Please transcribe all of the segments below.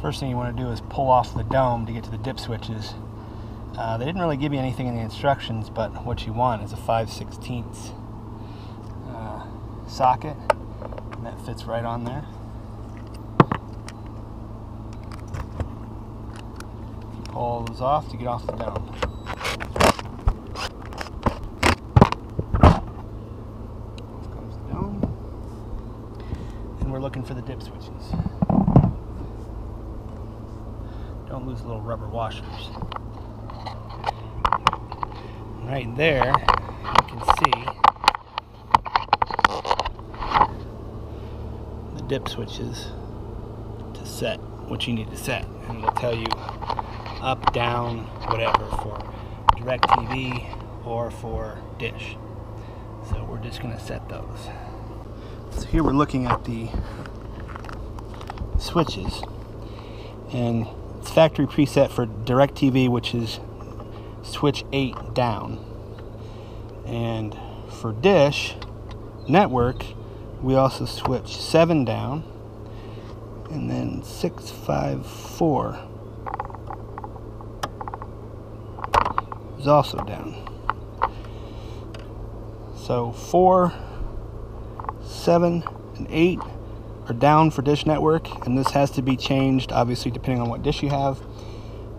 First thing you want to do is pull off the dome to get to the dip switches. Uh, they didn't really give you anything in the instructions, but what you want is a 5 16 uh, socket, and that fits right on there. Pull those off to get off the dome. Off comes the dome. And we're looking for the dip switches. Don't lose little rubber washers. Right there, you can see the dip switches to set what you need to set. And it'll tell you up, down, whatever for DirecTV or for Dish. So we're just going to set those. So here we're looking at the switches. And it's factory preset for DirecTV, which is switch 8 down. And for Dish Network, we also switch 7 down and then 654 is also down. So 4, 7, and 8 are down for Dish Network, and this has to be changed obviously depending on what dish you have.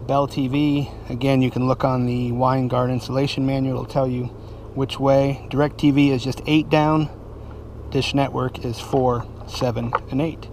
Bell TV, again, you can look on the Winegard installation manual, it'll tell you which way. DirecTV is just 8 down, Dish Network is 4, 7, and 8.